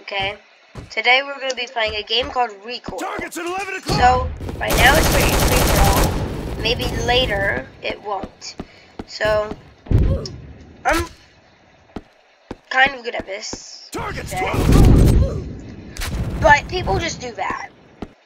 Okay. Today we're going to be playing a game called Recoil. Target's at 11 o'clock! So, right now it's free, free for all. Maybe later it won't. So, I'm kind of good at this. Target's Okay. 12! But people just do that.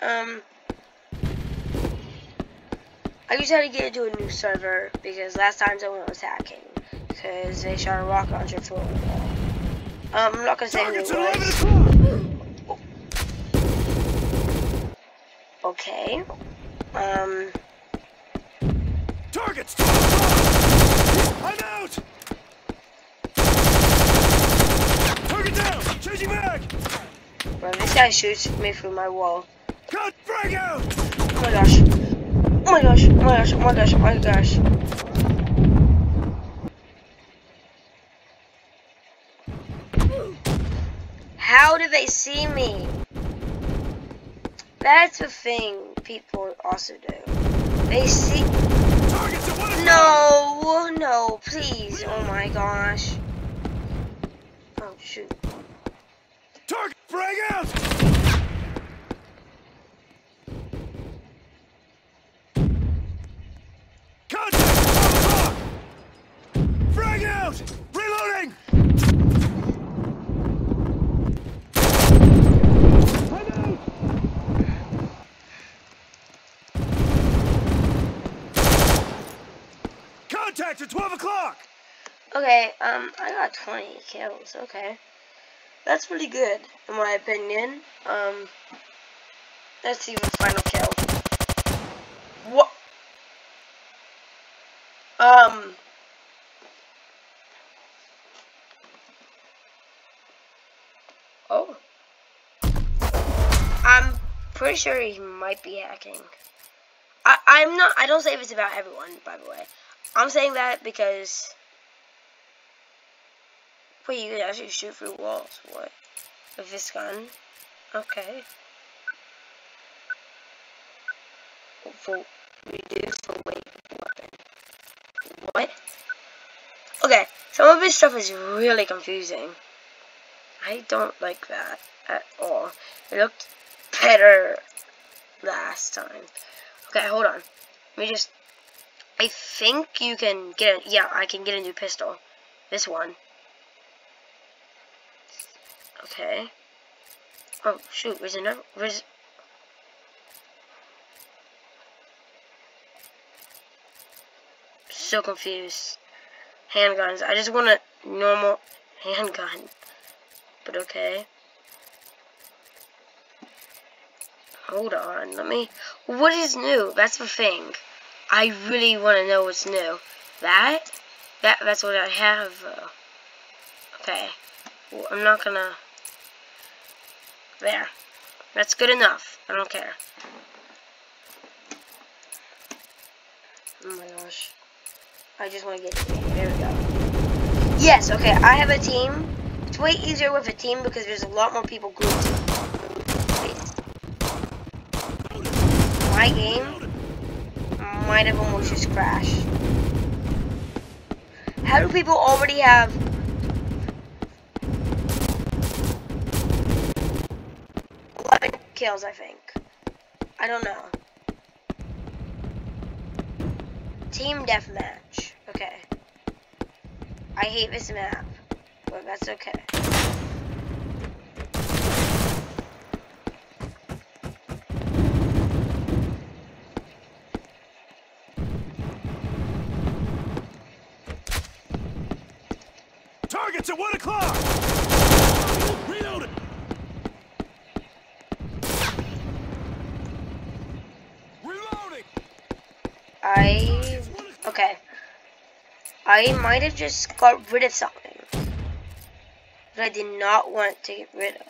Um, I just had to get into a new server because last time someone was hacking because they shot a rocket launcher through a wall. Um, I'm not gonna say who it Target's at 11 was. Okay. Um, Target's 12 o'clock! I'm out! Target down! Changing mag! well, this guy shoots me through my wall. Got frag out! Oh my gosh. Oh my gosh. Oh my gosh. Oh my gosh. Oh my gosh. How do they see me? That's the thing people also do. They see. Target's at 1 o'clock! No, no, please. Oh my gosh. Oh shoot. Target frag out! Contact! 12 o'clock! Frag out! Reloading! I'm out! At 12 o'clock! Okay, um, I got 20 kills. Okay. That's pretty good, in my opinion. Um, let's see the final kill. What? Um. Oh. I'm pretty sure he might be hacking. I, I'm not, I don't say this about everyone, by the way. I'm saying that because Wait, you can actually shoot through walls. What? With this gun? Okay. For reduce the weight of weapon. What? Okay, some of this stuff is really confusing. I don't like that at all. It looked better last time. Okay, hold on. Let me just... I think you can get. Yeah, I can get a new pistol. This one. Okay. Oh, shoot, there's another, there's... So confused. Handguns. I just want a normal handgun. But okay. Hold on, let me... What is new? That's the thing. I really want to know what's new. That? That That's what I have, though. Okay. Well, I'm not gonna... There. That's good enough. I don't care. Oh my gosh. I just want to get There we go. Yes, okay, I have a team. It's way easier with a team because there's a lot more people grouped. Wait. My game might have almost just crashed. How do people already have 11 kills, I think. I don't know. Team deathmatch. Okay. I hate this map, but that's okay. Target's at 1 o'clock! Reloading! I okay. I might have just got rid of something that I did not want to get rid of.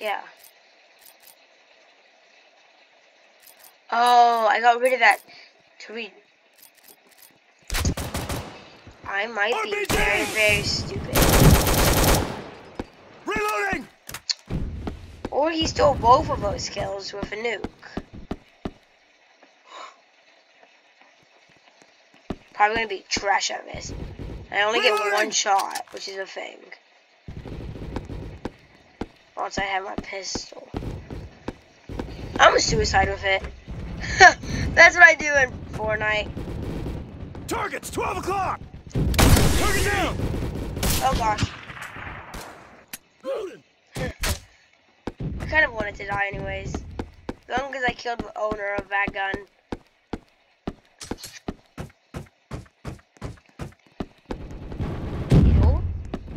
Yeah. Oh, I got rid of that to. I might RPG. be very, very stupid. Reloading! Or he stole both of those kills with a nuke. Probably gonna be trash at this. I only get one shot, which is a thing. Once I have my pistol. I'm a suicide with it. That's what I do in Fortnite. Targets, 12 o'clock! Target down! Oh gosh. I kind of wanted to die anyways. As long as I killed the owner of that gun. Hello?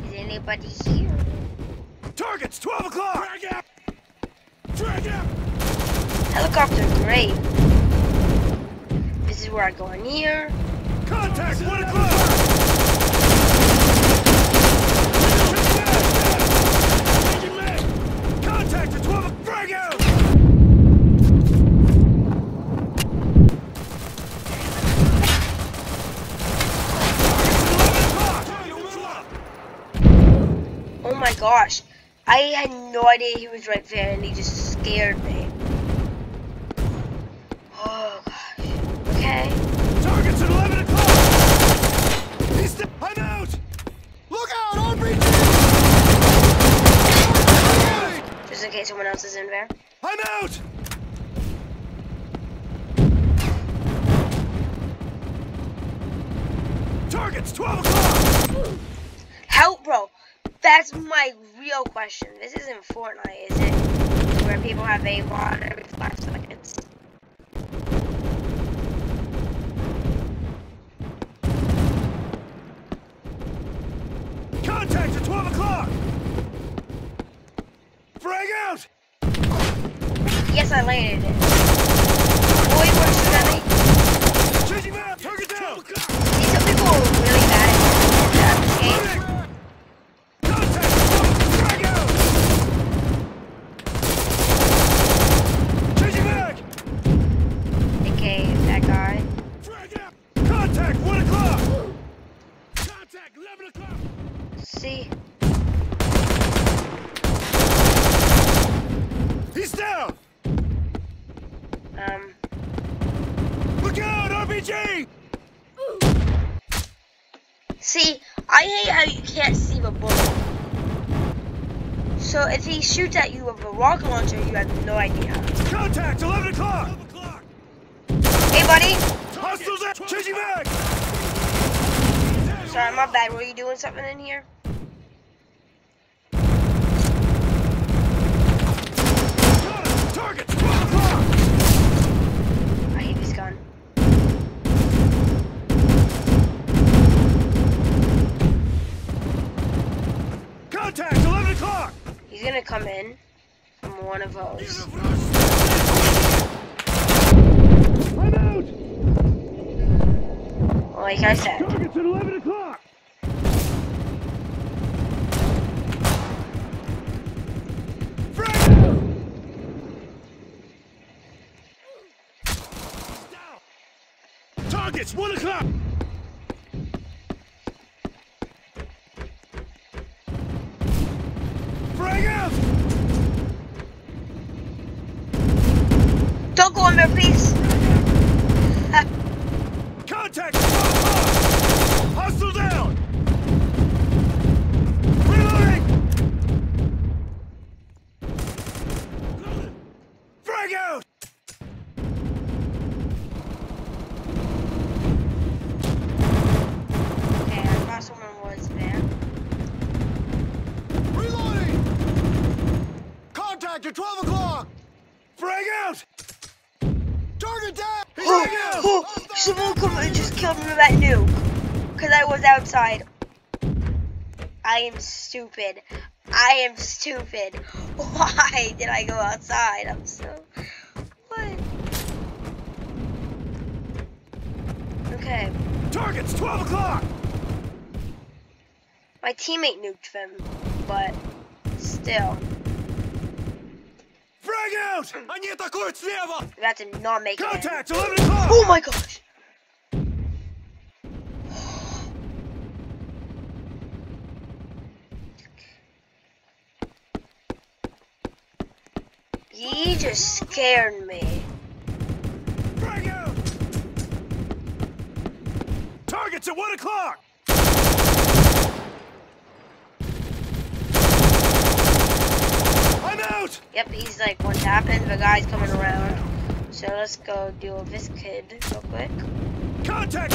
Is anybody here? Targets, 12 o'clock! Frag out! Frag out! Helicopter, great. This is where I go in here. Contact, 1 o'clock! Contact at 12 o'clock! Frag out! Oh my gosh. I had no idea he was right there and he just scared me. Oh gosh. Okay. Targets at 11 o'clock! He's st- I'm out! Look out, RPG! Just in case someone else is in there. I'm out! Targets, 12 o'clock! Help, bro. That's my real question. This isn't Fortnite, is it? Where people have a bot every seconds. Contact at 12 o'clock! Frag out! Yes, I landed. Boy, what should I make? Changing map! Target down! See, some people are really bad at this game. Loading! Contact at 12! Frag out! Changing mag! Okay, that guy. Frag out! Contact, 1 o'clock! Contact, 11 o'clock! See, He's down! um, Look out, RPG! see, I hate how you can't see the bullet. So if he shoots at you with a rocket launcher, you have no idea. Contact, 11 o'clock! Hey, buddy. Hostiles out! Changing mag! Sorry, my bad. Were you doing something in here? Target, 12 o'clock! I hate this gun. Contact, 11 o'clock! He's gonna come in from one of those. I'm out! Like I said. Targets at 11 o'clock! Targets, 1 o'clock! Frag out! Don't go in there, please. Contact! 12 o'clock! Hostile down! Reloading! Frag out! Okay, I thought someone was there. Reloading! Contact at 12 o'clock! Frag out! Target down! He's Oh, frag out! oh, someone come and just killed me with that nuke. Because I was outside. I am stupid. I am stupid. Why did I go outside? I'm so... What? Okay. Targets, 12 o'clock! My teammate nuked them, but still. Frag out! Они атакуют слева! That did not make it. in. Contact, 11 o'clock! Oh my gosh! Just scared me. Out! Targets at one o'clock! I'm out! Yep, he's like one tapping. The guy's coming around. So let's go deal with this kid real quick. Contact!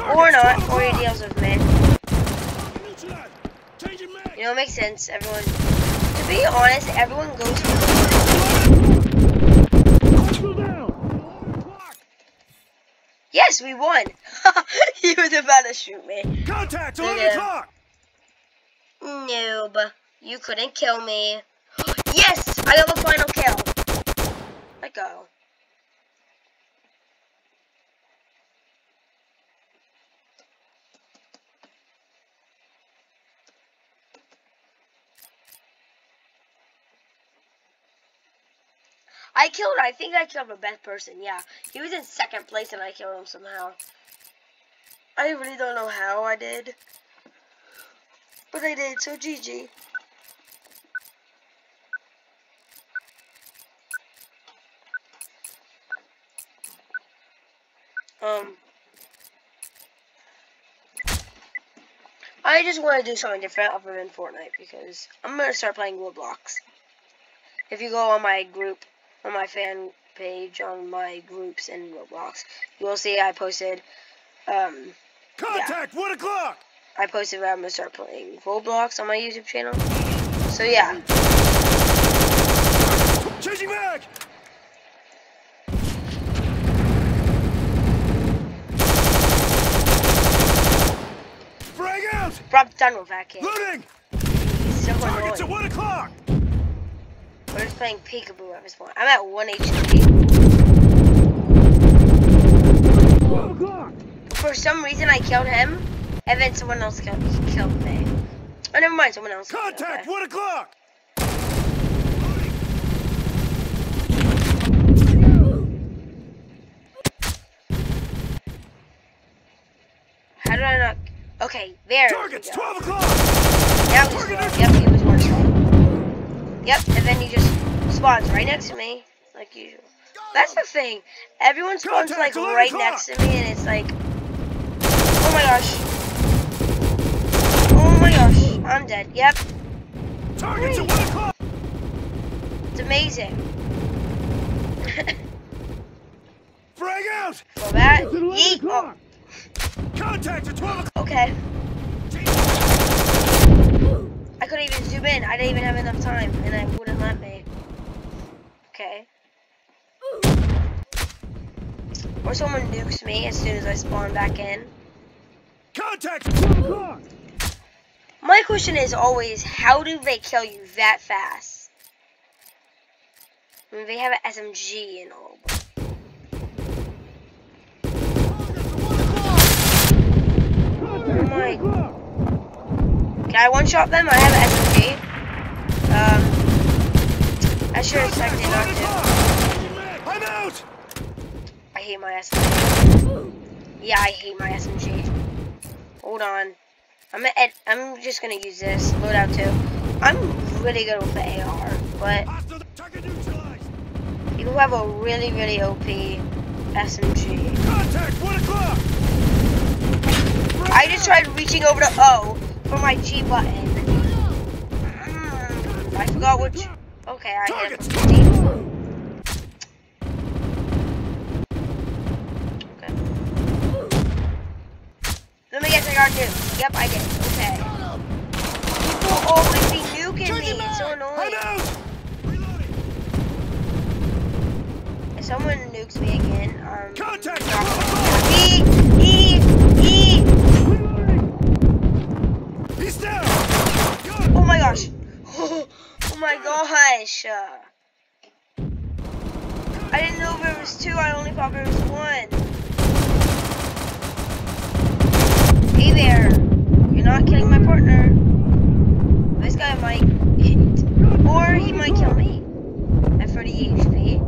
Or not, or he deals with me. Neutralized. Changing mag. You know, it makes sense. Everyone, to be honest, everyone goes for Hostile down. One o'clock. We won. he was about to shoot me. Contact! Look Eleven at o'clock! Noob, you couldn't kill me. Yes, I got the final kill. Let go. I killed, I think I killed the best person, yeah. He was in second place and I killed him somehow. I really don't know how I did. But I did, so GG. Um, I just want to do something different other than Fortnite because I'm gonna start playing Roblox. If you go on my group, on my fan page, on my groups in Roblox, you will see I posted, um, Contact! One o'clock! I posted that I'm gonna start playing Roblox on my YouTube channel. So yeah, Changing mag! Frag out! Rob done with that kid. Loading! So Targets at one o'clock! We're just playing peekaboo at this point. I'm at 1 HP. For some reason, I killed him, and then someone else killed, killed me. Oh, never mind, someone else. Contact! One o'clock! How did I not? Okay, there. Targets! Twelve o'clock! Now wrong. Yep, he was one shot. Yep, and then he just spawns right next to me, like usual. That's the thing. Everyone spawns like Contact, 11 right o'clock. next to me, and it's like, oh my gosh. Oh my gosh, I'm dead. Yep, Targets at one o'clock! it's amazing. Frag out! For that, It's at 11 yeet. Oh! Contact at twelve o'clock! okay. I I didn't even have enough time, and it wouldn't let me. Okay. Or someone nukes me as soon as I spawn back in. Contact at twelve o'clock! My question is always, how do they kill you that fast? I mean, they have an SMG and all. But Oh my- can I one-shot them? I have an SMG. Um, I sure expected not to. I'm out! I hate my SMG. Yeah, I hate my SMG. Hold on. I'm gonna ed I'm just gonna use this loadout too. I'm really good with the AR, but Hostile target neutralized! people have a really, really OP SMG. Contact! I just tried reaching over to O for my G button. Mm, I forgot which. Okay, I hit it Targets! from 15. Okay. Let me guess, I got nuked. Yep, I did. Okay. People always be nuking me. It's so annoying. If someone nukes me again, um. Contact! drop Twelve it. o'clock! E! E! E! Reloading! He's down! Good! Oh my gosh. Oh my gosh. Uh, I didn't know there was two. I only thought there was one. Hey there. You're not killing my partner. This guy might hit. Or he might kill me. At 30 HP.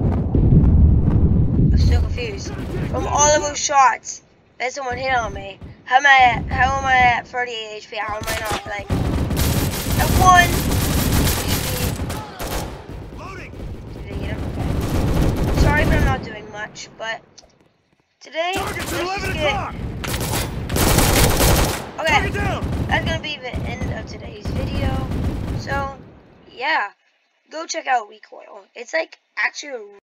I'm so confused. From all of those shots, that someone hit on me. How am I at, how am I at 38 HP? How am I not like at one much, but today let's just get... Okay, that's gonna be the end of today's video. So, yeah, go check out Recoil. It's like actually